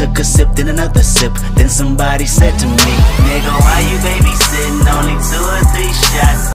took a sip, then another sip. Then somebody said to me,